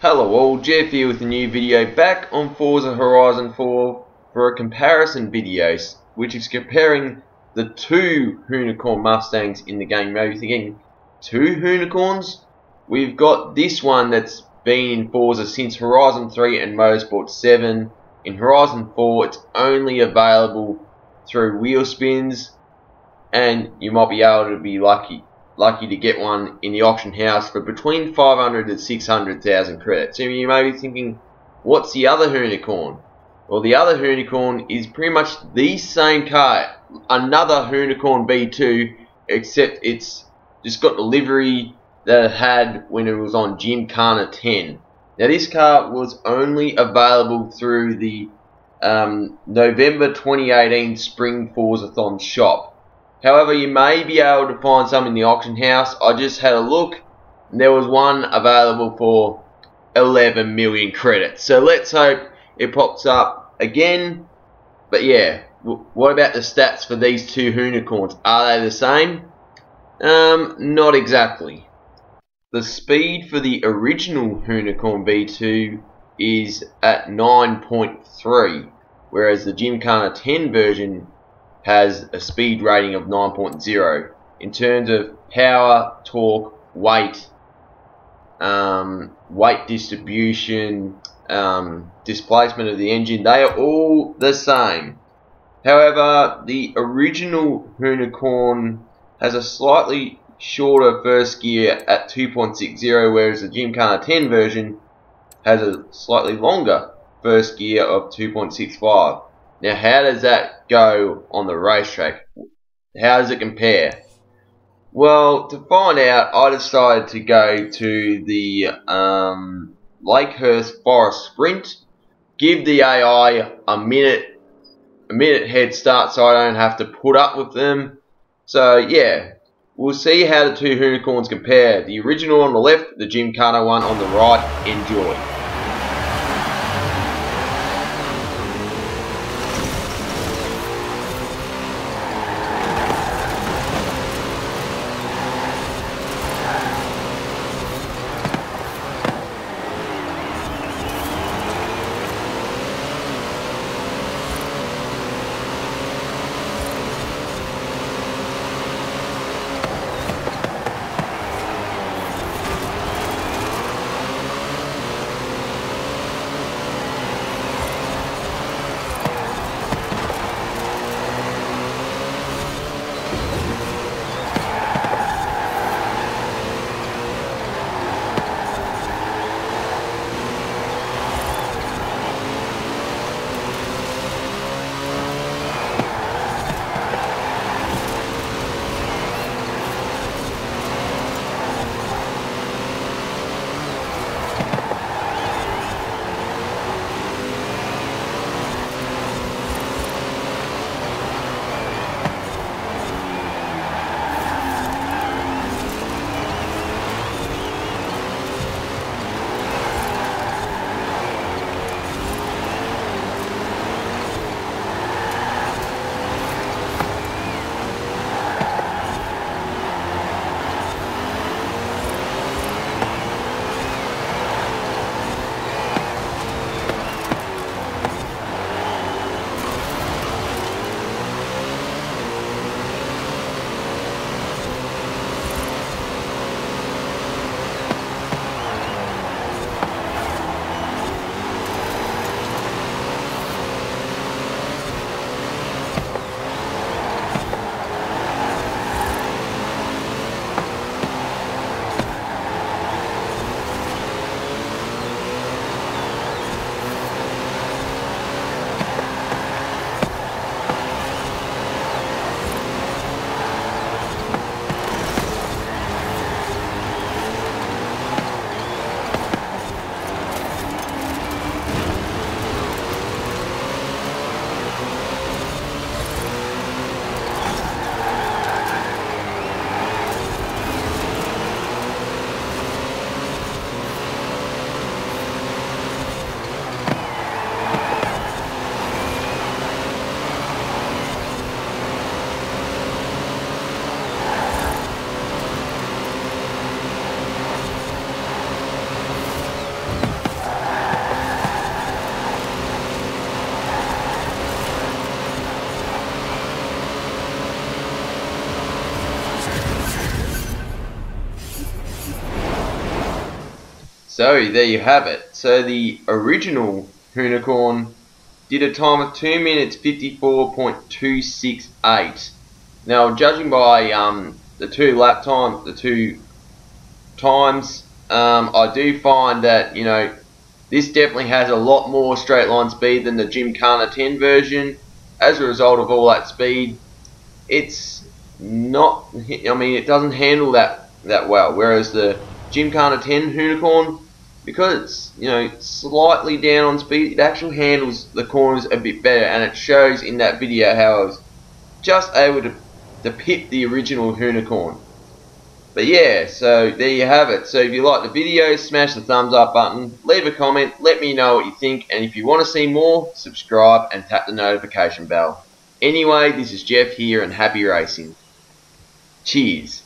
Hello all, Jeff here with a new video back on Forza Horizon 4 for a comparison video which is comparing the two Hoonicorn Mustangs in the game. Maybe thinking, two Hoonicorns? We've got this one that's been in Forza since Horizon 3 and Motorsport 7. In Horizon 4 it's only available through wheel spins and you might be able to be lucky lucky to get one in the auction house for between 500 and 600,000 credits. So you may be thinking, what's the other Hoonicorn? Well, the other Hoonicorn is pretty much the same car, another Hoonicorn V2, except it's just got the livery that it had when it was on Jim Gymkhana 10. Now, this car was only available through the um, November 2018 Spring Forzathon shop. However, you may be able to find some in the auction house. I just had a look. And there was one available for 11 million credits. So let's hope it pops up again. But yeah, what about the stats for these two Hoonicorns? Are they the same? Um, not exactly. The speed for the original Hoonicorn V2 is at 9.3, whereas the Gymkhana 10 version has a speed rating of 9.0. In terms of power, torque, weight, um, weight distribution, um, displacement of the engine, they are all the same. However, the original Hoonicorn has a slightly shorter first gear at 2.60, whereas the Gymkhana 10 version has a slightly longer first gear of 2.65. Now, how does that go on the racetrack? How does it compare? Well, to find out, I decided to go to the um, Lakehurst Forest Sprint, give the AI a minute, a minute head start, so I don't have to put up with them. So yeah, we'll see how the two Hoonicorns compare. The original on the left, the Gymkhana one on the right. Enjoy. So there you have it. So the original Hoonicorn did a time of 2 minutes 54.268. Now judging by um, the two lap time, the two times, um, I do find that, you know, this definitely has a lot more straight line speed than the Gymkhana 10 version. As a result of all that speed, it's not, I mean, it doesn't handle that, that well. Whereas the Gymkhana 10 Hoonicorn, because it's, you know, slightly down on speed, it actually handles the corners a bit better. And it shows in that video how I was just able to, pit the original Hoonicorn. But yeah, so there you have it. So if you like the video, smash the thumbs up button, leave a comment, let me know what you think, and if you want to see more, subscribe and tap the notification bell. Anyway, this is Jeff here and happy racing. Cheers.